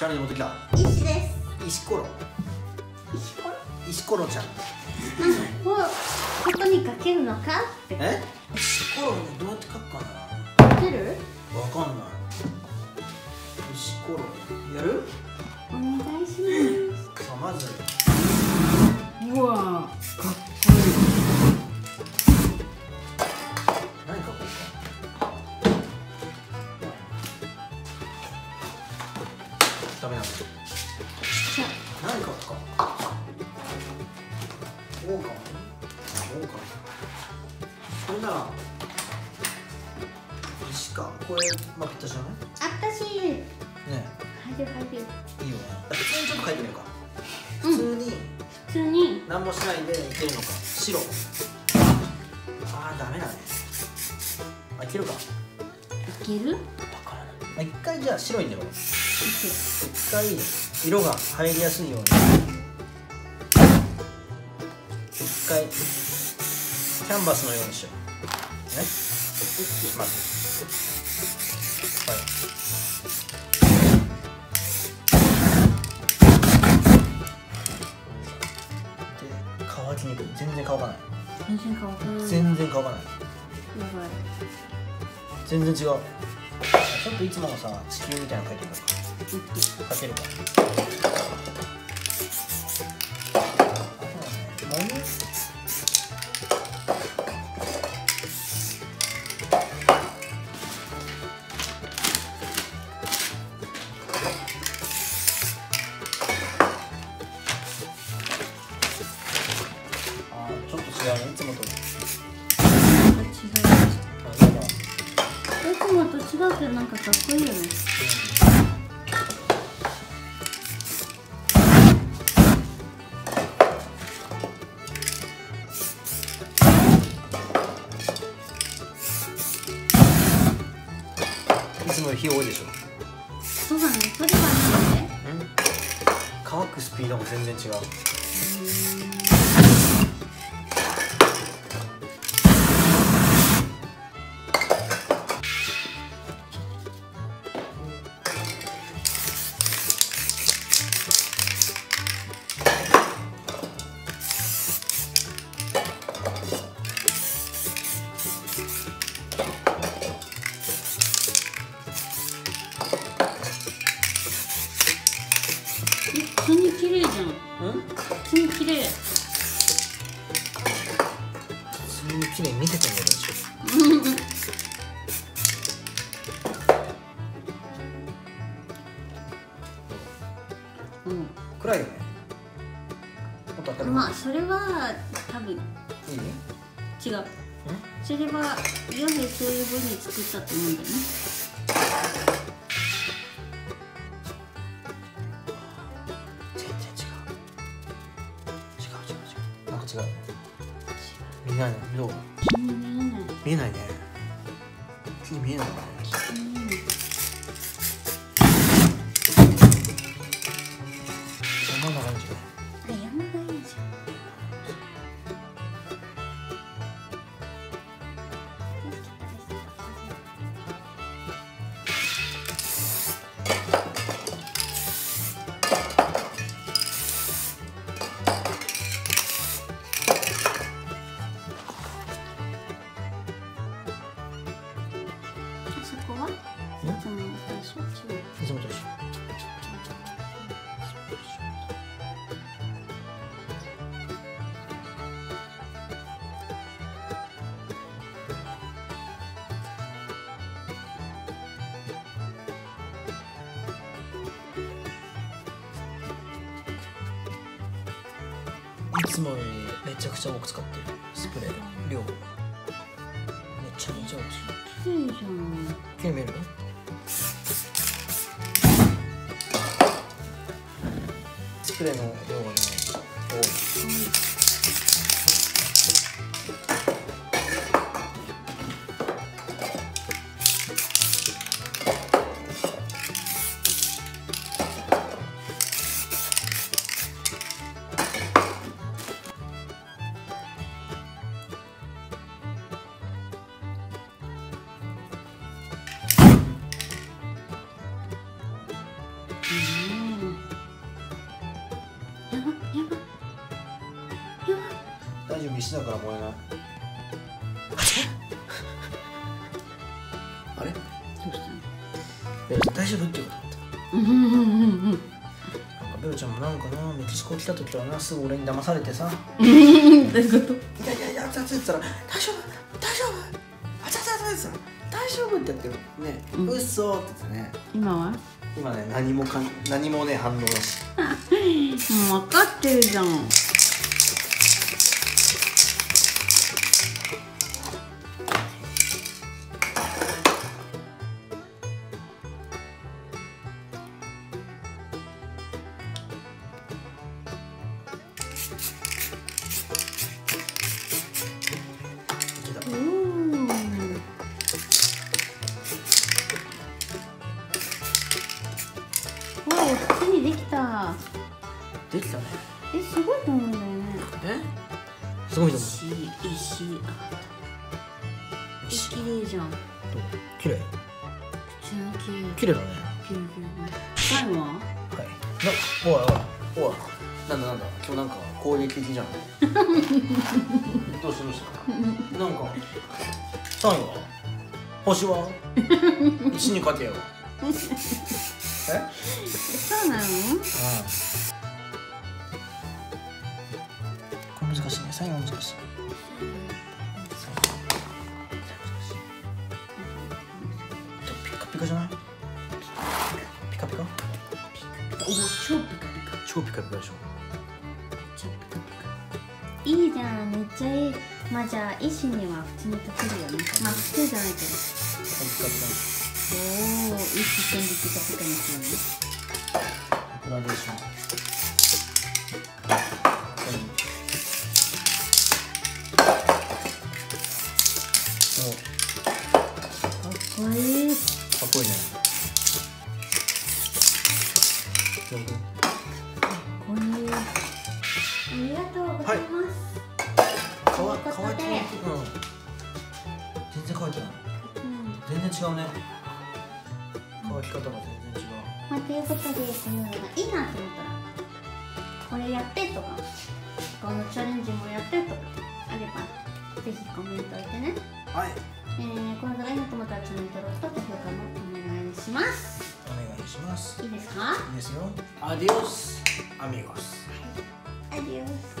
チャレンジ持ってきた。石です。石ころ。石ころ？石ころちゃん。うん。こうここにかけるのか？え？石ころねどうやって書くかな？ダメなんだこいいじゃ何書くか。こうかもこうかそれなら石かこれまあぴったじゃないあったしね入ねる入るいいよね普通にちょっと書いてみようかうん。普通に普通に何もしないでいけるのか白あーダメだねあいけるかいけるわからない、一回じゃあ白いん。だよ一回色が入りやすいように一回キャンバスのようにしようね。まずはい。で乾きにくい。全然乾かない。全然乾かない。全然乾かない。全然違う。ちょっといつものさ地球みたいなの書いてみようか書けるかあそう。だねもあーちょっと違う。ねいつもと違ういつもと違うけどなんかかっこいいよね。いつもより火多いでしょ。そうだ。ねそれはね乾くスピードも全然違う綺麗普通に綺麗に見せてみるでしょ。うん。暗いよね。まあそれは多分。いい？違う。それはヨヘそういう風に作ったと思うんだよねないのどう気に見えない。見えないね。気に見えない。ねつもよりめちゃくちゃ多く使ってるスプレー量めちゃめちゃ多く綺麗じゃんきれい見えるスプレーの量がね多いうん石だから燃えない。あれ？どうしたの？大丈夫？ってことだっうんうんうんうんベロちゃんもなんかなメキシコ来た時はなすぐ俺に騙されてさ。どういうこと？いやいやいや熱々って言ったら大丈夫？大丈夫？熱々熱々大丈夫って言ってね、うんうっそーって言ってね今は今ね何もかん何もね反応なしもう分かってるじゃんた。できたね。えすごいと思うんだよね。え？すごいと思石石。石。綺麗じゃん。う？綺麗。普通に綺麗綺麗だね。綺麗綺麗最後は？はい。なおいおい。おい。なんだなんだ。今日なんか攻撃的じゃん。どうしたどうした？なんか。3位は？星は？石に勝てよ。えそうなの？これ難しいね。3位は難しい。ピカピカじゃない？ピカピカ？お超ピカピカ。超ピカピカでしょ。いいじゃん。めっちゃいい。まあじゃあ石には普通に溶けるよね。まあ普通じゃないけど。ピカピおお一瞬でピカピカにすラデーションおかっこいいかっこいいね。かっこいいありがとうございます、乾とい。うことで乾いてるうん全然乾いてない。うん。全然違うね。乾き方が全然違うまあ、ということでこのいいなって思ったらこれやってとかこのチャレンジもやってとかあればぜひコメント置いてね、はい。えー、この動画いいなと思ったらチャンネル登録と高評価もお願いします。お願いします。いいですか？いいですよ。アディオスアミゴスアディオス